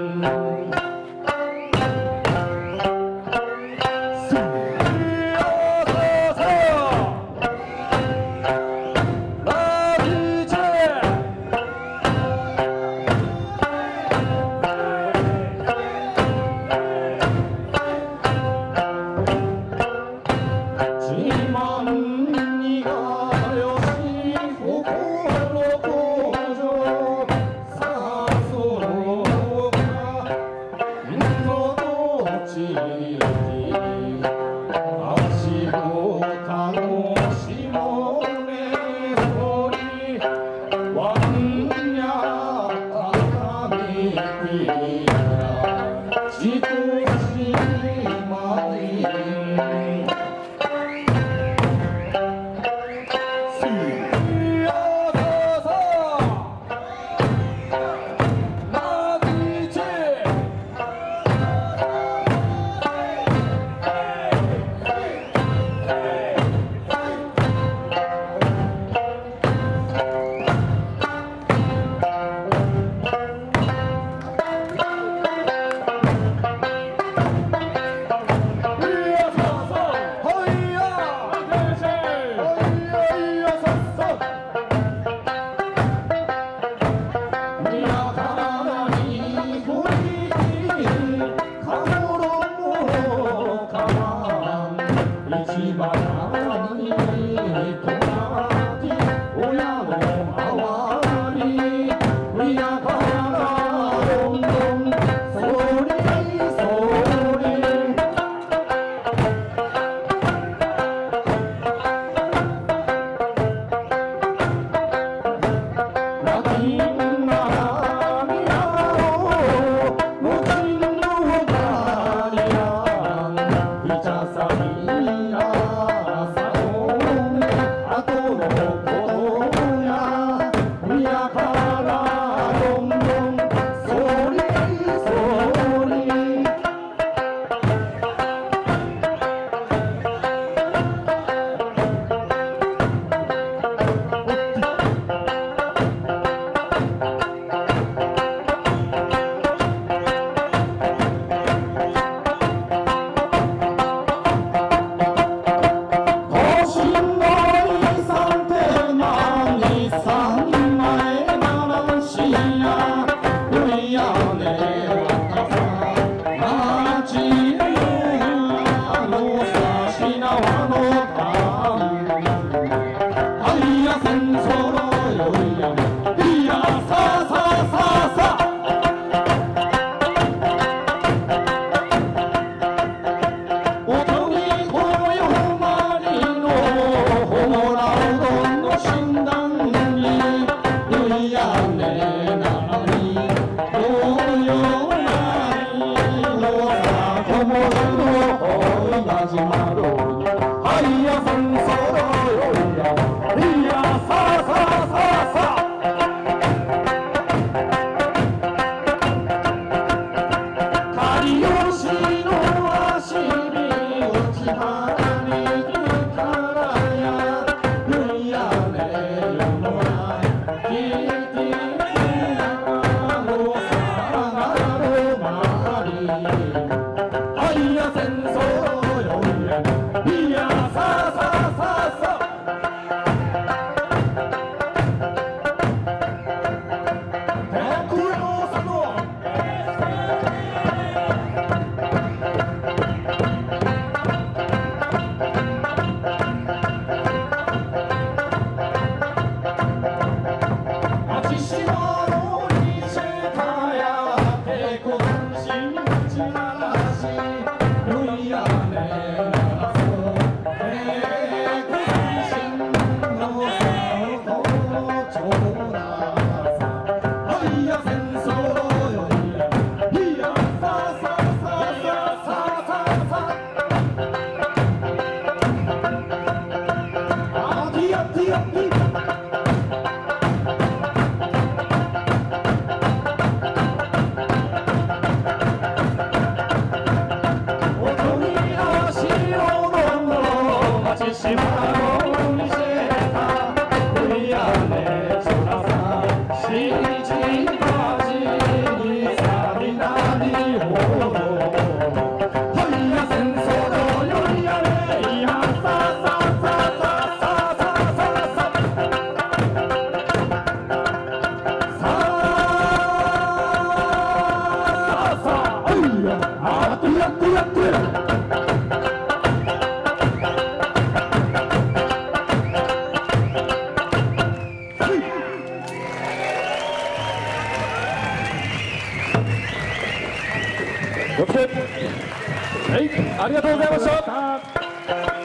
Thank you. 心里的 Adiós. Jan. Goed zit. Hey, arigatou gozaimasu.